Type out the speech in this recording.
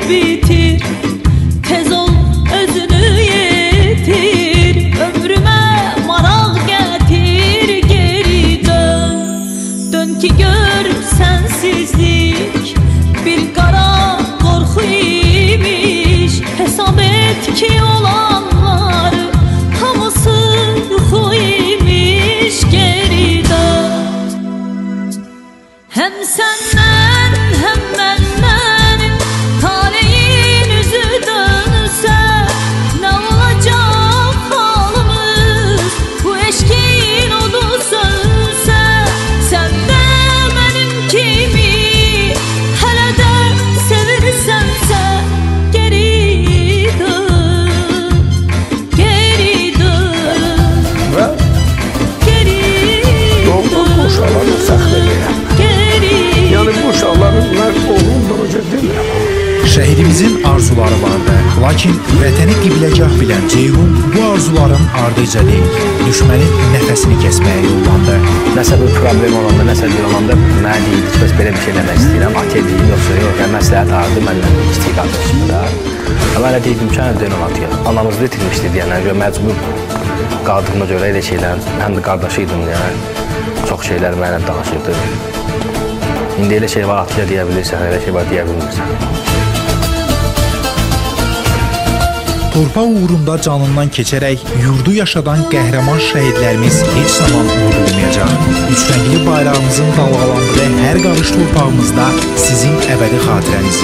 bitir. Tez ol özünü yetir. Ömrüme maral getir Geri dön, dön ki gör sensizlik. Bir kara korku imiş. Hesap et ki olanlar Şəhidimizin arzuları vardı. Lakin vətəni qibləgah bilən Ceyhun bu arzuların ardıca deyil, düşmənin nəfəsini kəsməyə yollandı. Nəsə bir problem olanda, nəsə bir olanda mənə deyildi ki, bəs belə bir şey demək istəyirəm. Atiyə deyim, yoxsa yox, yəni məsləhət aldı, məndən kiçik qardaşımdır da. Mən elə deyildim ki, hə, deyirəm atiyə. Anamızı itirmişdi deyənə görə məcbur qaldığıma görə elə şeylər, həm də qardaşı idim yəni. Çox şeylər mənlə danışırdı. İndi elə şey var, atiyə deyə bilirsən, elə şey var, deyə bilmirsən. Torpaq uğrunda canından keçərək yurdu yaşadan qəhrəman şəhidlərimiz heç zaman unudulmayacaq. Üçrəngli bayrağımızın dalğalandığı hər qarış torpağımızda sizin əbədi xatirəniz